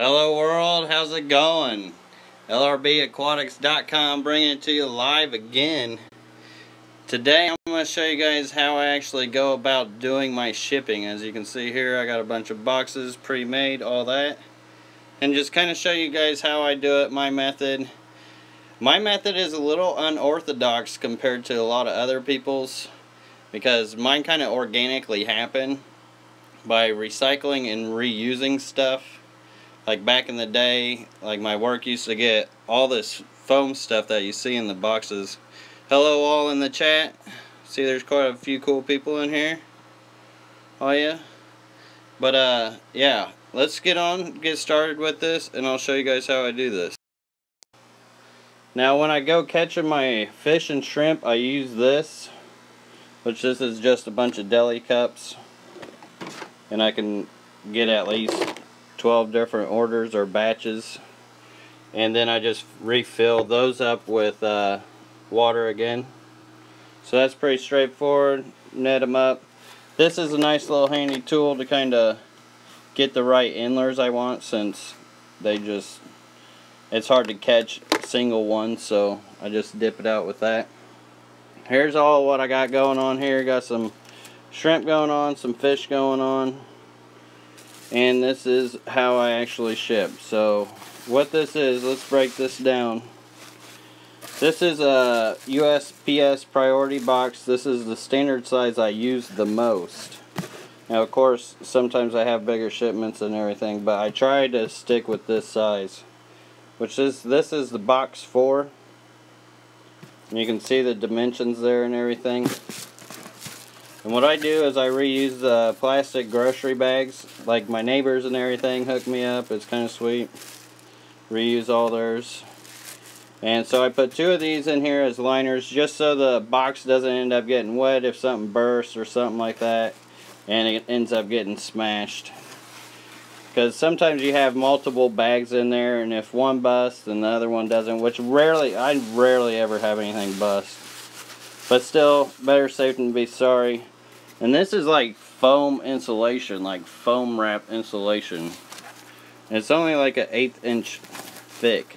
Hello world, how's it going? LRBAquatics.com bringing it to you live again. Today I'm going to show you guys how I actually go about doing my shipping. As you can see here I got a bunch of boxes pre-made, all that. And just kind of show you guys how I do it, my method. My method is a little unorthodox compared to a lot of other people's because mine kind of organically happen by recycling and reusing stuff like back in the day, like my work used to get all this foam stuff that you see in the boxes. Hello all in the chat. See there's quite a few cool people in here. Oh yeah. But uh yeah, let's get on, get started with this and I'll show you guys how I do this. Now when I go catching my fish and shrimp, I use this, which this is just a bunch of deli cups. And I can get at least 12 different orders or batches. And then I just refill those up with uh, water again. So that's pretty straightforward. Net them up. This is a nice little handy tool to kind of get the right endlers I want since they just it's hard to catch single ones so I just dip it out with that. Here's all what I got going on here. Got some shrimp going on some fish going on and this is how I actually ship. So what this is let's break this down. This is a USPS priority box. This is the standard size I use the most. Now of course sometimes I have bigger shipments and everything but I try to stick with this size which is this is the box 4 and you can see the dimensions there and everything and what I do is I reuse the plastic grocery bags, like my neighbors and everything hook me up. It's kind of sweet. Reuse all theirs. And so I put two of these in here as liners just so the box doesn't end up getting wet if something bursts or something like that. And it ends up getting smashed. Because sometimes you have multiple bags in there and if one busts and the other one doesn't, which rarely, I rarely ever have anything bust. But still, better safe than be sorry. And this is like foam insulation, like foam wrap insulation. It's only like an eighth inch thick.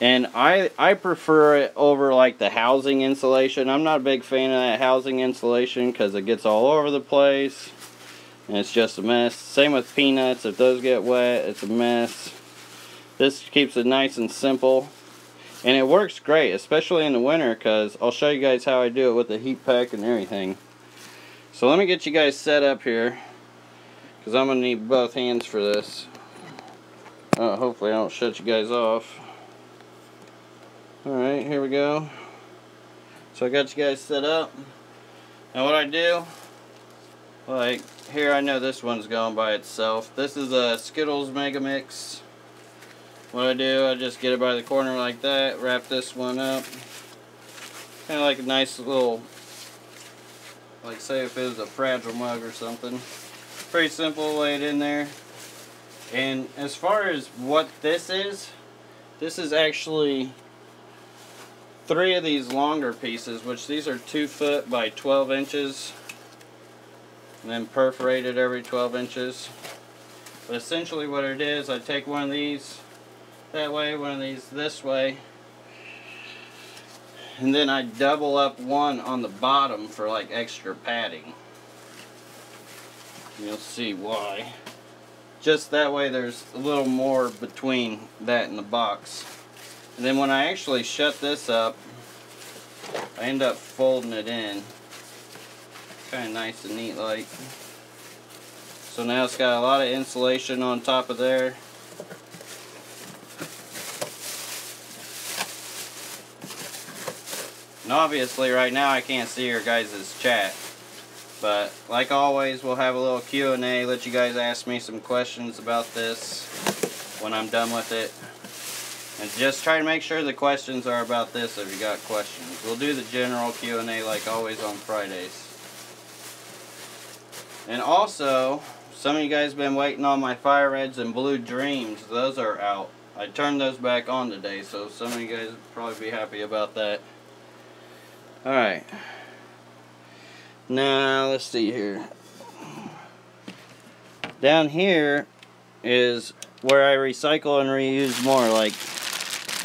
And I I prefer it over like the housing insulation. I'm not a big fan of that housing insulation because it gets all over the place. And it's just a mess. Same with peanuts. If those get wet, it's a mess. This keeps it nice and simple. And it works great, especially in the winter because I'll show you guys how I do it with the heat pack and everything. So let me get you guys set up here because I'm going to need both hands for this. Uh, hopefully I don't shut you guys off. Alright, here we go. So I got you guys set up. Now what I do, like here I know this one's going by itself. This is a Skittles Mega Mix. What I do, I just get it by the corner like that, wrap this one up. Kind of like a nice little like say if it was a fragile mug or something. Pretty simple, lay it in there. And as far as what this is, this is actually three of these longer pieces, which these are 2 foot by 12 inches. And then perforated every 12 inches. But essentially what it is, I take one of these that way, one of these this way, and then I double up one on the bottom for like extra padding. You'll see why. Just that way there's a little more between that and the box. And then when I actually shut this up, I end up folding it in. Kind of nice and neat like. So now it's got a lot of insulation on top of there. Obviously right now I can't see your guys' chat. But like always, we'll have a little Q&A, let you guys ask me some questions about this when I'm done with it. And just try to make sure the questions are about this if you got questions. We'll do the general Q&A like always on Fridays. And also, some of you guys have been waiting on my Fire Reds and Blue Dreams. Those are out. I turned those back on today, so some of you guys probably be happy about that. Alright. Now, let's see here. Down here, is where I recycle and reuse more. Like,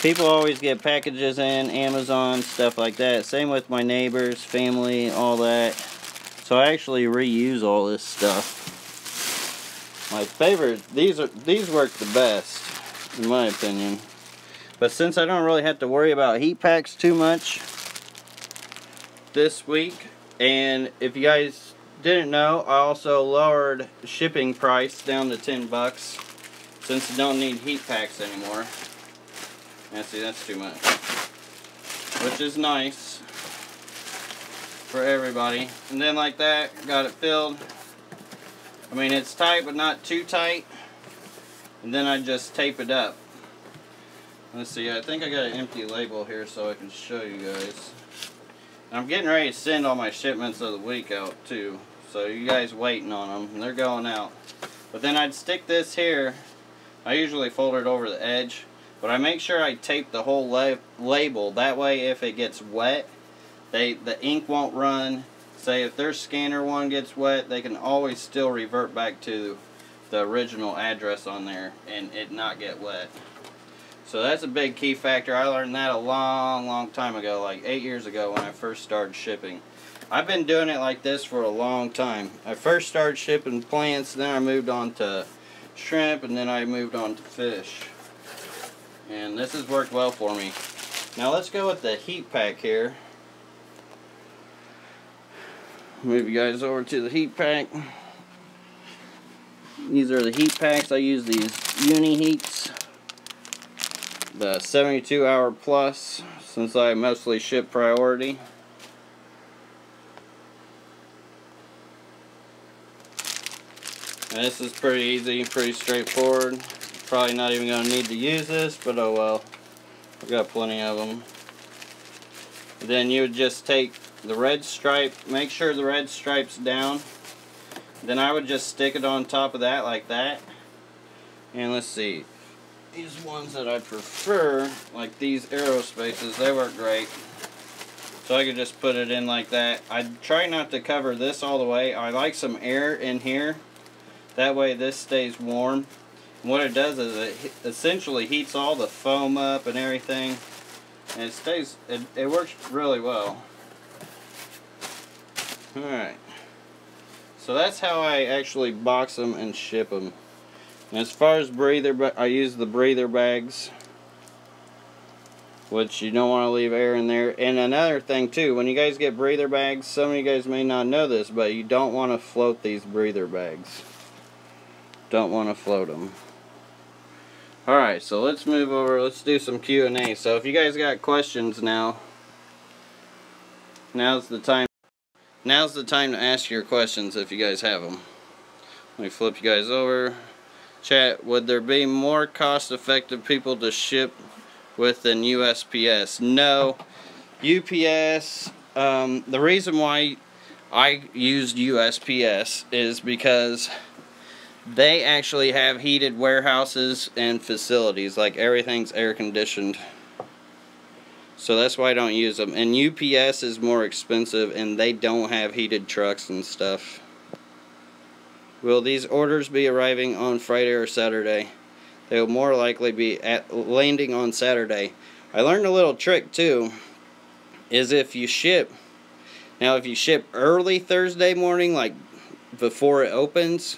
people always get packages in, Amazon, stuff like that. Same with my neighbors, family, all that. So I actually reuse all this stuff. My favorite, these are these work the best, in my opinion. But since I don't really have to worry about heat packs too much this week, and if you guys didn't know, I also lowered shipping price down to 10 bucks since you don't need heat packs anymore. And see, that's too much. Which is nice for everybody. And then like that, got it filled. I mean, it's tight, but not too tight. And then I just tape it up. Let's see, I think I got an empty label here so I can show you guys. I'm getting ready to send all my shipments of the week out too. So you guys waiting on them. They're going out. But then I'd stick this here. I usually fold it over the edge. But I make sure I tape the whole label. That way if it gets wet, they the ink won't run. Say if their scanner one gets wet, they can always still revert back to the original address on there and it not get wet. So that's a big key factor. I learned that a long, long time ago, like eight years ago when I first started shipping. I've been doing it like this for a long time. I first started shipping plants, then I moved on to shrimp, and then I moved on to fish. And this has worked well for me. Now let's go with the heat pack here. Move you guys over to the heat pack. These are the heat packs. I use these Uni Heats the 72 hour plus since I mostly ship priority. And this is pretty easy, pretty straightforward. Probably not even going to need to use this, but oh well. I've got plenty of them. Then you would just take the red stripe, make sure the red stripe's down. Then I would just stick it on top of that like that. And let's see, these ones that I prefer, like these aerospaces, they work great. So I could just put it in like that. I try not to cover this all the way. I like some air in here. That way this stays warm. And what it does is it essentially heats all the foam up and everything. And it stays, it, it works really well. Alright. So that's how I actually box them and ship them. As far as breather, but I use the breather bags, which you don't want to leave air in there. And another thing too, when you guys get breather bags, some of you guys may not know this, but you don't want to float these breather bags. Don't want to float them. Alright, so let's move over, let's do some Q&A. So if you guys got questions now, now's the time. Now's the time to ask your questions if you guys have them. Let me flip you guys over. Chat, would there be more cost-effective people to ship with than USPS? No. UPS, um, the reason why I used USPS is because they actually have heated warehouses and facilities. Like everything's air conditioned. So that's why I don't use them. And UPS is more expensive and they don't have heated trucks and stuff. Will these orders be arriving on Friday or Saturday? They will more likely be at landing on Saturday. I learned a little trick too. Is if you ship now if you ship early Thursday morning like before it opens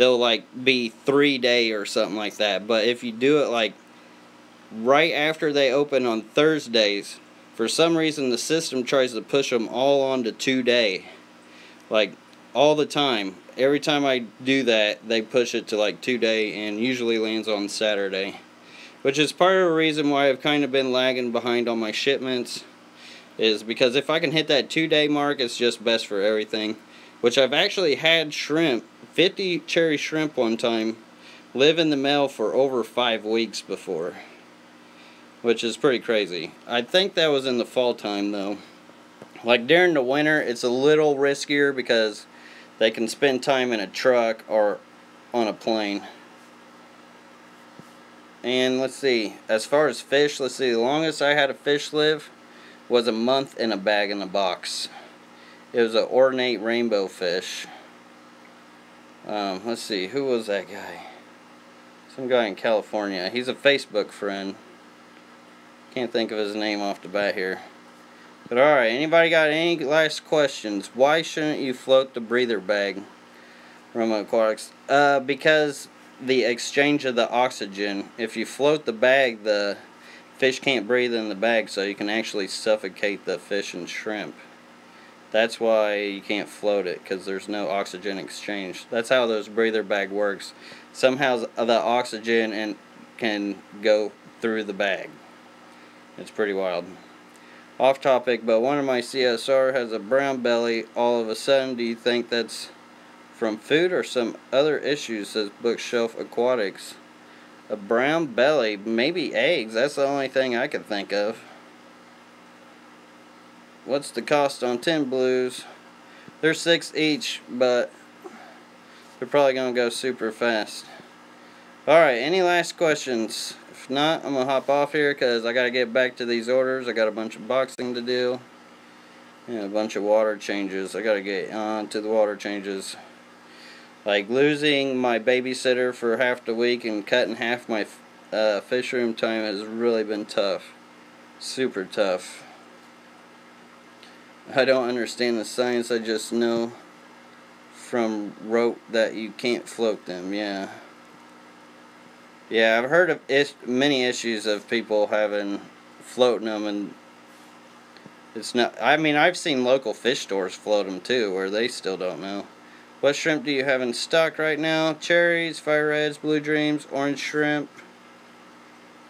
they'll like be three day or something like that. But if you do it like right after they open on Thursdays, for some reason the system tries to push them all onto two day. Like all the time every time I do that, they push it to like two day and usually lands on Saturday. Which is part of the reason why I've kind of been lagging behind on my shipments. Is because if I can hit that two day mark, it's just best for everything. Which I've actually had shrimp, 50 cherry shrimp one time, live in the mail for over five weeks before. Which is pretty crazy. I think that was in the fall time though. Like during the winter, it's a little riskier because they can spend time in a truck or on a plane. And let's see, as far as fish, let's see, the longest I had a fish live was a month in a bag in a box. It was an ornate rainbow fish. Um, let's see, who was that guy? Some guy in California. He's a Facebook friend. Can't think of his name off the bat here. But alright, anybody got any last questions? Why shouldn't you float the breather bag from aquatics? Uh, because the exchange of the oxygen. If you float the bag, the fish can't breathe in the bag, so you can actually suffocate the fish and shrimp. That's why you can't float it, because there's no oxygen exchange. That's how those breather bag works. Somehow the oxygen and can go through the bag. It's pretty wild off topic, but one of my CSR has a brown belly all of a sudden. Do you think that's from food or some other issues, says Bookshelf Aquatics? A brown belly, maybe eggs. That's the only thing I can think of. What's the cost on 10 blues? They're 6 each, but they're probably going to go super fast. Alright, any last questions? If not, I'm going to hop off here because I got to get back to these orders. I got a bunch of boxing to do. And a bunch of water changes. I got to get on to the water changes. Like losing my babysitter for half the week and cutting half my uh, fish room time has really been tough. Super tough. I don't understand the science. I just know from rote that you can't float them. Yeah. Yeah, I've heard of is many issues of people having floating them, and it's not. I mean, I've seen local fish stores float them too, where they still don't know. What shrimp do you have in stock right now? Cherries, fire reds, blue dreams, orange shrimp.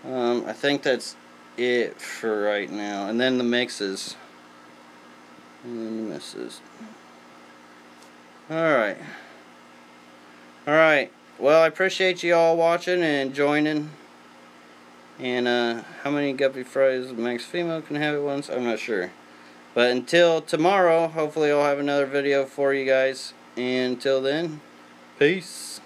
Um, I think that's it for right now, and then the mixes. And then the misses. Alright. All right. Well, I appreciate you all watching and joining. And uh, how many guppy fries max female can have at once? I'm not sure. But until tomorrow, hopefully I'll have another video for you guys. And until then, peace.